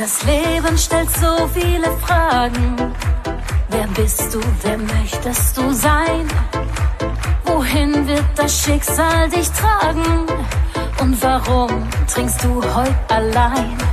Das Leben stellt so viele Fragen. Wer bist du, wer möchtest du sein? Wohin wird das Schicksal dich tragen? Und warum trinkst du heute allein?